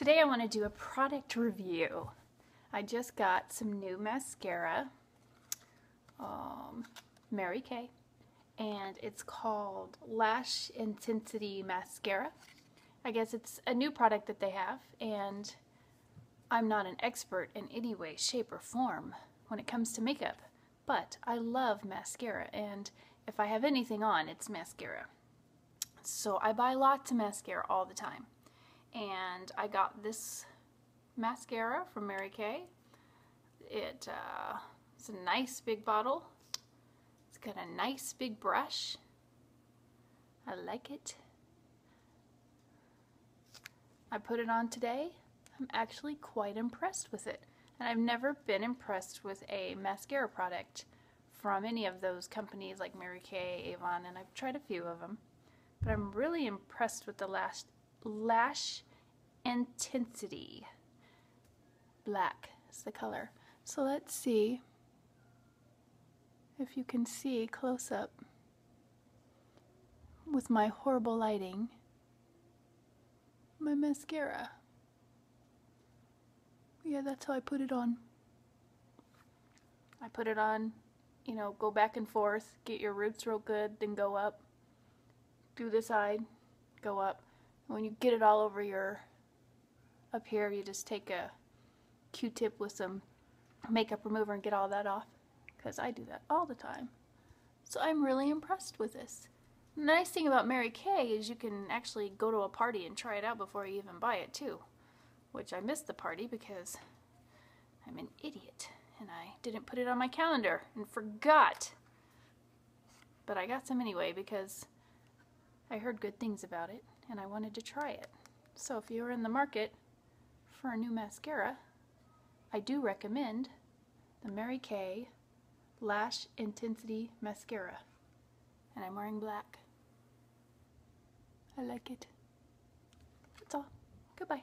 Today I want to do a product review. I just got some new mascara, um, Mary Kay, and it's called Lash Intensity Mascara. I guess it's a new product that they have, and I'm not an expert in any way, shape, or form when it comes to makeup, but I love mascara, and if I have anything on, it's mascara. So I buy lots of mascara all the time and I got this mascara from Mary Kay. It, uh, it's a nice big bottle. It's got a nice big brush. I like it. I put it on today. I'm actually quite impressed with it. And I've never been impressed with a mascara product from any of those companies like Mary Kay, Avon, and I've tried a few of them. But I'm really impressed with the last Lash Intensity. Black is the color. So let's see if you can see close up with my horrible lighting my mascara. Yeah, that's how I put it on. I put it on, you know, go back and forth, get your roots real good, then go up. Do the side, go up when you get it all over your up here you just take a q-tip with some makeup remover and get all that off because I do that all the time. So I'm really impressed with this. The nice thing about Mary Kay is you can actually go to a party and try it out before you even buy it too which I missed the party because I'm an idiot and I didn't put it on my calendar and forgot. But I got some anyway because I heard good things about it and I wanted to try it. So if you're in the market for a new mascara, I do recommend the Mary Kay Lash Intensity Mascara. And I'm wearing black. I like it. That's all. Goodbye.